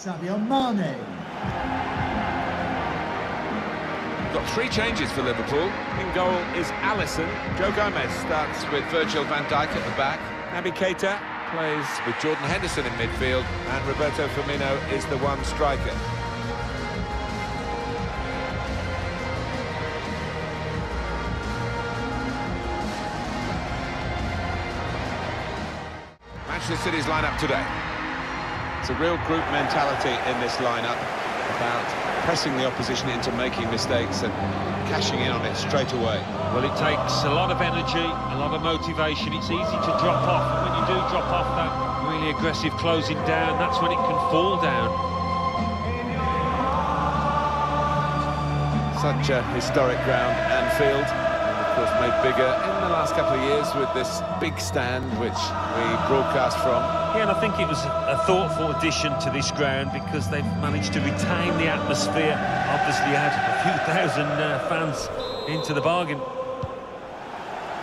Sadio Mane. Got three changes for Liverpool. In goal is Alisson. Joe Gomez starts with Virgil van Dijk at the back. Naby Keita plays with Jordan Henderson in midfield. And Roberto Firmino is the one striker. Manchester City's lineup today. A real group mentality in this lineup about pressing the opposition into making mistakes and cashing in on it straight away. Well, it takes a lot of energy, a lot of motivation. It's easy to drop off. And When you do drop off that really aggressive closing down, that's when it can fall down. Such a historic ground, Anfield course, made bigger in the last couple of years with this big stand which we broadcast from. Yeah, and I think it was a thoughtful addition to this ground because they've managed to retain the atmosphere. Obviously add a few thousand uh, fans into the bargain.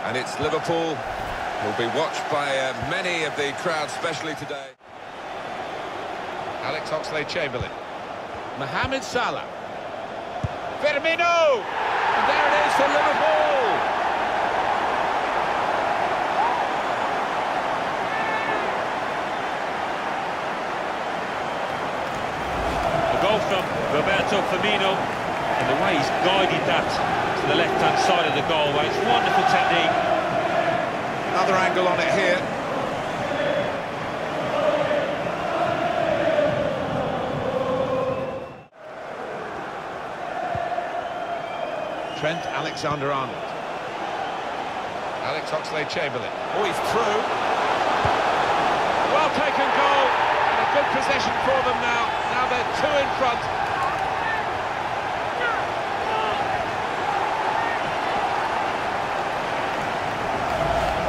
And it's Liverpool who'll be watched by uh, many of the crowd, especially today. Alex Oxlade-Chamberlain. Mohamed Salah. Firmino! And there it is for Liverpool! A goal from Roberto Firmino, and the way he's guided that to the left-hand side of the goal, it's wonderful technique. Another angle on it here. Trent Alexander-Arnold. Alex Oxlade-Chamberlain. Oh, he's through. Well taken goal. And a good possession for them now. Now they're two in front.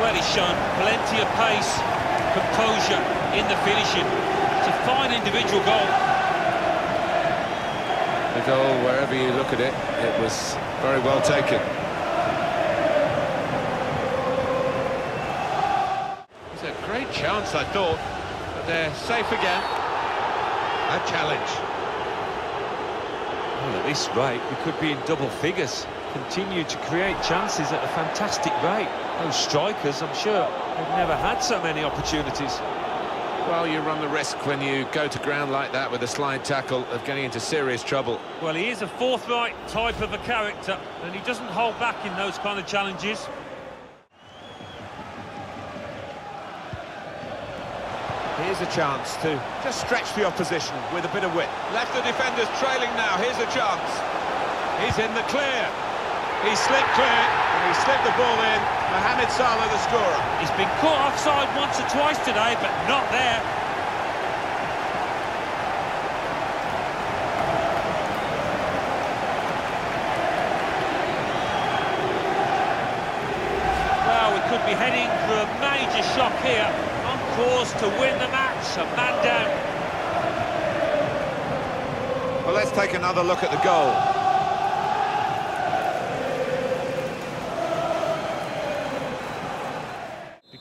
Well, he's shown plenty of pace, composure in the finishing. It's a fine individual goal. The goal, wherever you look at it, it was very well taken. It's a great chance, I thought, but they're safe again. A challenge. Well, at this rate, we could be in double figures. Continue to create chances at a fantastic rate. Those strikers, I'm sure, have never had so many opportunities. Well, you run the risk when you go to ground like that with a slide tackle of getting into serious trouble. Well, he is a forthright type of a character, and he doesn't hold back in those kind of challenges. Here's a chance to just stretch the opposition with a bit of width. Left the defenders trailing now, here's a chance. He's in the clear. He slipped clear, and he slipped the ball in. Mohamed Salah, the scorer. He's been caught offside once or twice today, but not there. Well, we could be heading for a major shock here. On course to win the match, a man down. Well, let's take another look at the goal.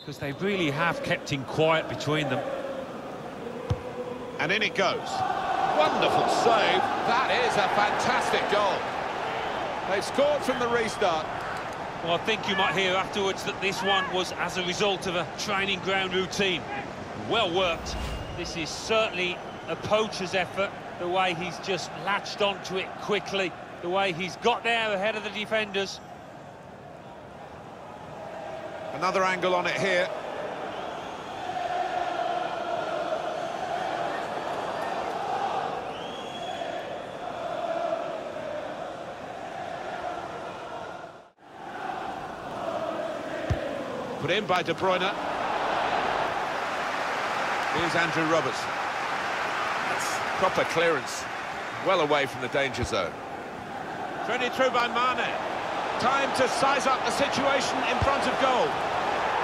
Because they really have kept him quiet between them. And in it goes. Wonderful save. That is a fantastic goal. They've scored from the restart. Well, I think you might hear afterwards that this one was as a result of a training ground routine. Well worked. This is certainly a poacher's effort, the way he's just latched onto it quickly, the way he's got there ahead of the defenders. Another angle on it here. Put in by De Bruyne. Here's Andrew Robertson. That's proper clearance. Well away from the danger zone. Threaded through by Mane. Time to size up the situation in front of goal.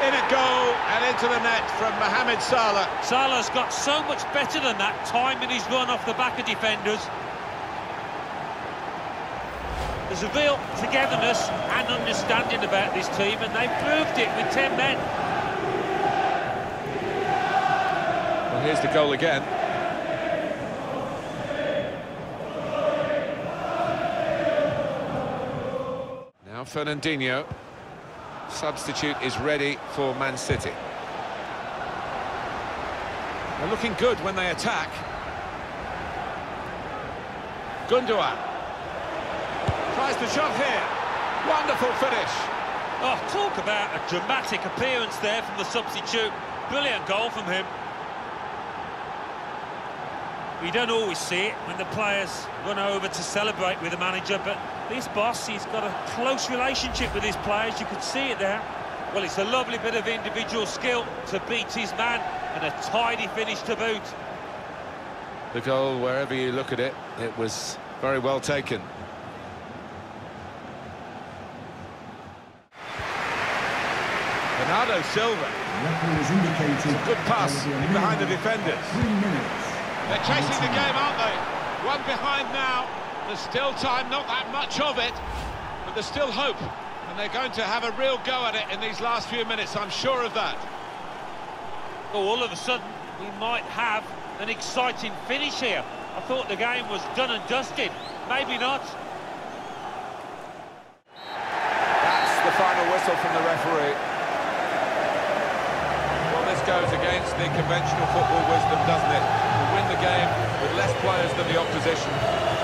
In a goal and into the net from Mohamed Salah. Salah's got so much better than that, time timing his run off the back of defenders. There's a real togetherness and understanding about this team, and they've proved it with 10 men. Well, here's the goal again. Fernandinho. Substitute is ready for Man City. They're looking good when they attack. Gundogan. Tries the shot here. Wonderful finish. Oh, talk about a dramatic appearance there from the substitute. Brilliant goal from him. We don't always see it when the players run over to celebrate with the manager, but this boss, he's got a close relationship with his players. You could see it there. Well, it's a lovely bit of individual skill to beat his man and a tidy finish to boot. The goal, wherever you look at it, it was very well taken. Bernardo Silva. Referee has indicated Good pass there will be a in behind the minimum of defenders. Three minutes. They're chasing the game, aren't they? One behind now. There's still time, not that much of it, but there's still hope. And they're going to have a real go at it in these last few minutes, I'm sure of that. Oh, all of a sudden, we might have an exciting finish here. I thought the game was done and dusted. Maybe not. That's the final whistle from the referee. Goes against the conventional football wisdom, doesn't it? To win the game with less players than the opposition.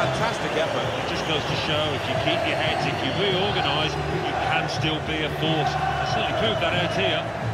Fantastic effort. It just goes to show if you keep your heads, if you reorganise, you can still be a force. I Certainly proved that out here.